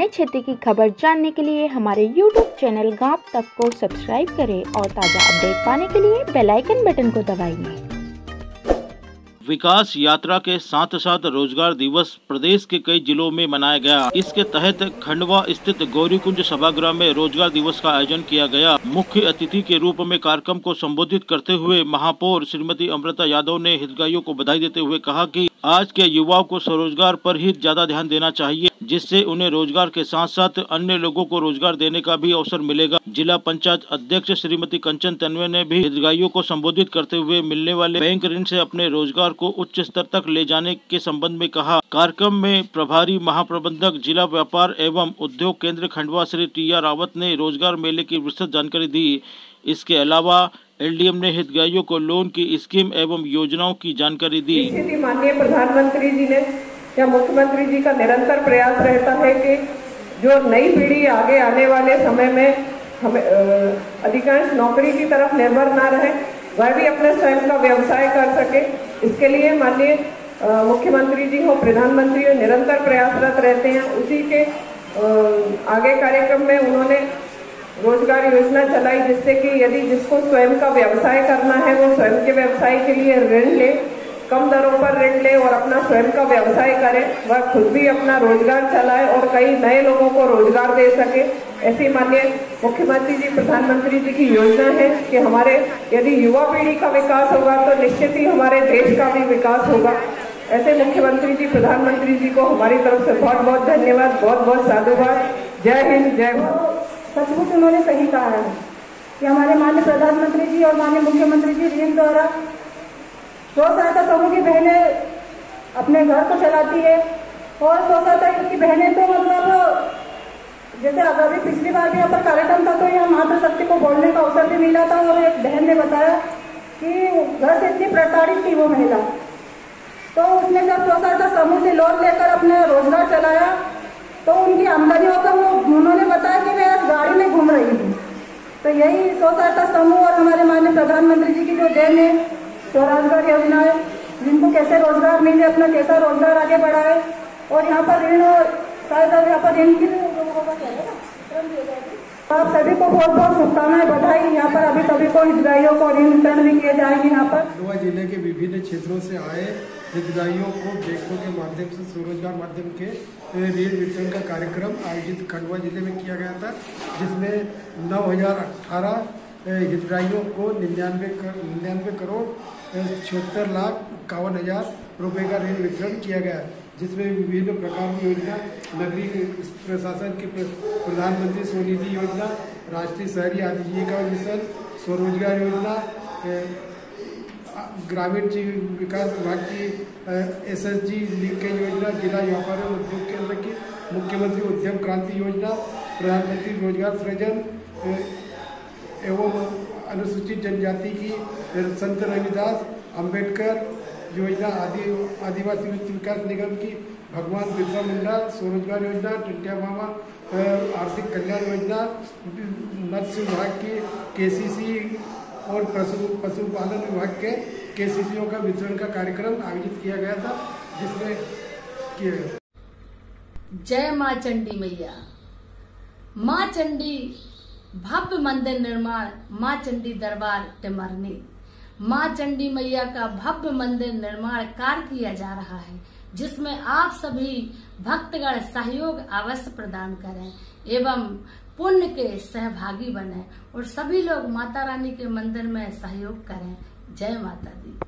नए क्षेत्र की खबर जानने के लिए हमारे YouTube चैनल गाँव तक को सब्सक्राइब करें और ताज़ा अपडेट पाने के लिए बेल आइकन बटन को दबाइए। विकास यात्रा के साथ साथ रोज़गार दिवस प्रदेश के कई जिलों में मनाया गया। इसके तहत खंडवा स्थित गौरीकुंज सभागृह में रोज़गार दिवस का आयोजन किया गया। मुख्य अतिथि के रूप में कार्यक्रम को संबोधित करते हुए महापौर श्रीमती अमृता यादव ने हितग्राहियों को बधाई देते हुए कहा कि आज के युवाओं को स्वरोजगार पर ही ज़्यादा ध्यान देना चाहिए। जिससे उन्हें रोज़गार के साथ साथ अन्य लोगों को रोज़गार देने का भी अवसर मिलेगा। जिला पंचायत अध्यक्ष श्रीमती कंचन तन्वे ने भी हितग्राहियों को संबोधित करते हुए मिलने वाले बैंक ऋण से अपने रोज़गार को उच्च स्तर तक ले जाने के संबंध में कहा। कार्यक्रम में प्रभारी महाप्रबंधक, जिला व्यापार एवं उद्योग केंद्र खंडवा श्री टी आर रावत ने रोज़गार मेले की विस्तृत जानकारी दी। इसके अलावा एलडीएम ने हितग्राहियों को लोन की स्कीम एवं योजनाओं की जानकारी दी। माननीय प्रधानमंत्री जी ने या मुख्यमंत्री जी का निरंतर प्रयास रहता है कि जो नई पीढ़ी आगे आने वाले समय में हमें अधिकांश नौकरी की तरफ़ निर्भर ना रहे, वह भी अपने स्वयं का व्यवसाय कर सके। इसके लिए माननीय मुख्यमंत्री जी हो, प्रधानमंत्री हो, निरंतर प्रयासरत रहते हैं। उसी के आगे कार्यक्रम में उन्होंने रोज़गार योजना चलाई, जिससे कि यदि जिसको स्वयं का व्यवसाय करना है, वो स्वयं के व्यवसाय के लिए ऋण ले कम दरों पर ऋण ले और अपना स्वयं का व्यवसाय करे। वह खुद भी अपना रोज़गार चलाए और कई नए लोगों को रोज़गार दे सके। ऐसी माननीय मुख्यमंत्री जी, प्रधानमंत्री जी की योजना है कि हमारे, यदि युवा पीढ़ी का विकास होगा तो निश्चित ही हमारे देश का भी विकास होगा। ऐसे मुख्यमंत्री जी, प्रधानमंत्री जी को हमारी तरफ़ से बहुत बहुत धन्यवाद बहुत बहुत साधुवाद। जय हिंद, जय भारत। सचमुच उन्होंने सही कहा है कि हमारे माननीय प्रधानमंत्री जी और माननीय मुख्यमंत्री जी ऋण द्वारा स्व सहायता समूह की बहनें अपने घर को चलाती है और स्व सहायता की बहनें तो मतलब जैसे अभी पिछली बार भी यहाँ पर कार्यक्रम था तो यहाँ मातृशक्ति को बोलने का अवसर भी मिला था और एक बहन ने बताया कि घर से इतनी प्रताड़ित थी वो महिला। तो उसने जब स्व सहायता समूह से लोन लेकर अपना रोज़गार चलाया तो उनकी आमदनी होकर वो, उन्होंने बताया कि आज गाड़ी में घूम रही हूँ तो यही स्व सहायता समूह और हमारे माननीय प्रधानमंत्री जी की जो देन है स्वरोजगार योजना है। जिनको कैसे रोज़गार मिले, अपना कैसा रोज़गार आगे बढ़ाए। और यहाँ पर ऋण, शायद यहाँ पर ऋण की आप सभी को बहुत बहुत शुभकामनाएँ बधाई। यहाँ पर अभी सभी को हितग्राहियों को ऋण वितरण भी किए जाएँगे यहाँ पर। खंडवा ज़िले के विभिन्न क्षेत्रों से आए हितग्राहियों को बैंकों के माध्यम से, स्वरोजगार माध्यम के ऋण वितरण का कार्यक्रम आयोजित खंडवा ज़िले में किया गया था, जिसमें नौ हज़ार अठारह हितग्राहियों को निन्यानवे कर, निन्यानवे करोड़ छिहत्तर लाख इक्यावन हज़ार रुपये का ऋण वितरण किया गया, जिसमें विभिन्न प्रकार की योजना, नगरीय प्रशासन की प्रधानमंत्री स्वनिधि योजना, राष्ट्रीय शहरी आजीविका मिशन, स्वरोजगार योजना ग्रामीण विकास विभाग की एस एस जी लिंकेज योजना, जिला व्यापार एवं उद्योग केंद्र की मुख्यमंत्री उद्यम क्रांति योजना, प्रधानमंत्री रोज़गार सृजन एवं अनुसूचित जनजाति की संत रविदास अंबेडकर योजना आदि, आदिवासी विकास निगम की भगवान बिरसा मुंडा, स्वरोजगार योजना, टंटिया मामा आर्थिक कल्याण योजना, मत्स्य विभाग की केसीसी और पशु, पशुपालन विभाग के केसीसीओ का वितरण का कार्यक्रम आयोजित किया गया था, जिसमें किया गया जय माँ चंडी मैया। माँ चंडी भव्य मंदिर निर्माण, माँ चंडी दरबार टिमरनी माँ चंडी मैया का भव्य मंदिर निर्माण कार्य किया जा रहा है, जिसमें आप सभी भक्तगण सहयोग अवश्य प्रदान करें एवं पुण्य के सहभागी बने और सभी लोग माता रानी के मंदिर में सहयोग करें। जय माता दी।